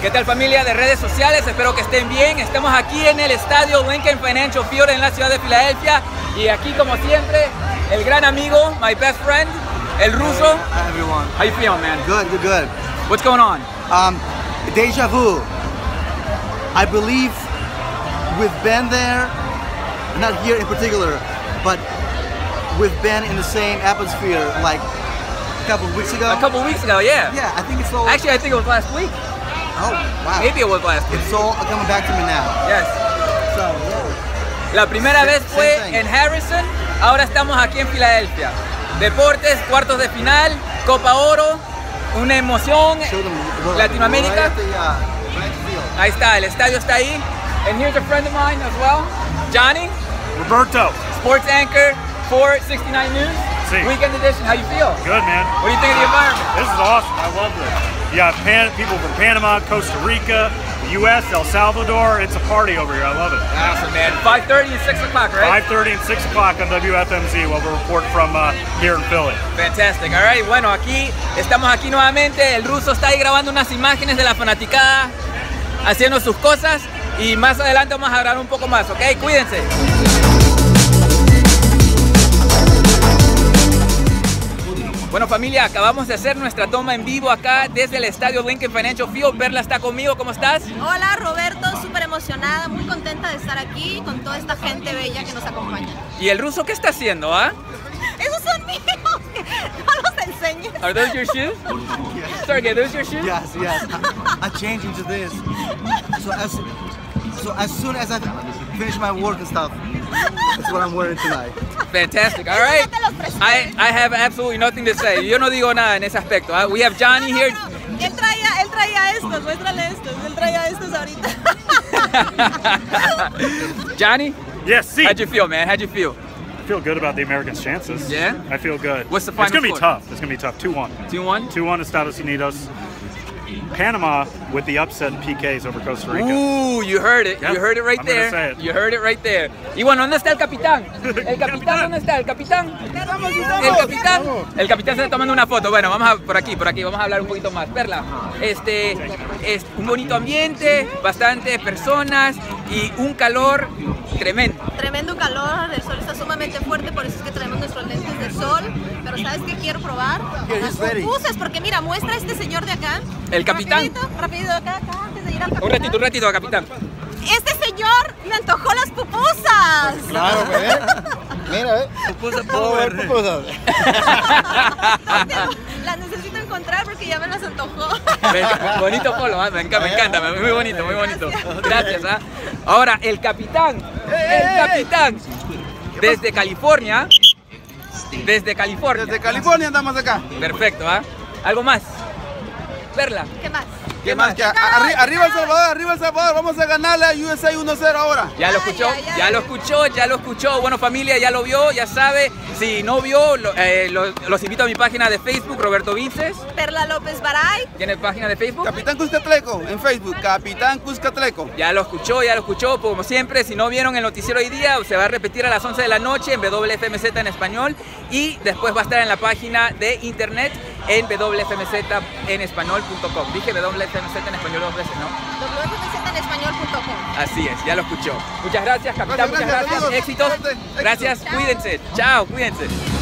¿Qué tal familia de redes sociales? Espero que estén bien. Estamos aquí en el estadio Lincoln Financial Field en la ciudad de Filadelfia. Y aquí como siempre, el gran amigo, my best friend, el ruso. Hi everyone. How you feeling, man? Good, good, good. What's going on? Um, deja vu. I believe we've been there, not here in particular, but we've been in the same atmosphere like a couple of weeks ago. A couple weeks ago, yeah. Yeah, I think it's all. Actually, I think it was last week. Oh wow. Maybe it was last week. It's all coming back to me now. Yes. So yeah. La primera vez fue en Harrison, ahora estamos aquí en Filadelfia. Deportes, cuartos de final, Copa Oro, una emoción. Latinoamérica. Uh. Ahí está, el estadio está ahí. And here's a friend of mine as well, Johnny, Roberto. sports anchor for 69 News. Sí. Weekend edition, how you feel? Good, man. What do you think of the environment? This is awesome. I love this. You have Pan- people from Panama, Costa Rica, the U.S., El Salvador. It's a party over here. I love it. Awesome, man. 5.30 and 6 o'clock, right? 5.30 and 6 o'clock on WFMZ while we report from uh, here in Philly. Fantastic, alright, bueno, aquí estamos aquí nuevamente, el ruso está ahí grabando unas imágenes de la fanaticada, haciendo sus cosas y más adelante vamos a grabar un poco más, ¿ok? Cuídense. Bueno familia, acabamos de hacer nuestra toma en vivo acá desde el estadio Lincoln Financial Field. Perla está conmigo, ¿cómo estás? Hola Roberto, súper emocionada, muy contenta de estar aquí con toda esta gente bella que nos acompaña. ¿Y el ruso qué está haciendo, ah? ¡Esos son míos! No los enseñes. Are those your shoes? Sorry, are those your shoes? Yes, yes. I, I change into this. So as so as soon as I finish my work and stuff, that's what I'm wearing tonight. Fantastic. All right. Ya te los presté. I, I have absolutely nothing to say. Yo no digo nada en ese aspecto. ah. We have Johnny here. No, no, no. Él traía, él traía estos, muéstrale estos, él traía estos ahorita. Johnny, Yes, see. how'd you feel, man? How'd you feel? I feel good about the Americans' chances. Yeah? I feel good. What's the final It's going to be tough. It's going to be tough. 2-1. 2-1? 2-1 Estados Unidos. Panama with the upset in PKs over Costa Rica. Ooh, you heard it. Yep, You heard it right I'm there. say it. You heard it right there. Y bueno, ¿dónde está el capitán? ¿El capitán Capitán. dónde está? ¿El capitán? El capitán. El capitán se está tomando una foto. Bueno, vamos a por aquí, por aquí. Vamos a hablar un poquito más. Perla, este es un bonito ambiente, bastantes personas y un calor tremendo. Tremendo calor, el sol está sumamente fuerte, por eso es que traemos nuestros lentes de sol. Pero ¿sabes qué quiero probar? Las pupusas, porque mira, muestra a este señor de acá. El capitán. Rapidito, rapidito, acá, acá, antes de ir al Un capitán. ratito, un ratito, capitán. Este señor me antojó las pupusas. Claro, ve. Mira, eh. Pupusa power. Pupusas. Las necesito encontrar porque ya me las antojó. Bonito polo, ¿ah? me, encanta, me encanta, muy bonito, muy bonito. Gracias. ¿ah? Ahora, el capitán, el capitán, desde California, desde California. Desde California andamos acá. Perfecto, ¿ah? ¿Algo más? Perla, ¿Qué más? ¿Qué más? Arriba El Salvador, arriba El Salvador. Vamos a ganarle a USA 1-0 ahora. ya lo Ay, escuchó, ay, ay. ya lo escuchó, ya lo escuchó. Bueno, familia, ya lo vio, ya sabe. Si no vio, lo- eh, lo- los invito a mi página de Facebook, Roberto Vinces. Perla López Baray. ¿Tiene página de Facebook? Capitán Cuscatleco en Facebook. Capitán Cuscatleco. Ya lo escuchó, ya lo escuchó. Como siempre, si no vieron el noticiero hoy día, se va a repetir a las 11 de la noche en WFMZ en español y después va a estar en la página de internet en wfmz en español.com. Dije WFMZ en español dos veces, ¿no? wfmz en español.com. Así es, ya lo escuchó. Muchas gracias, capitán. Gracias, muchas gracias. Éxitos. Éxitos. Gracias, Chao. cuídense. Chao, cuídense.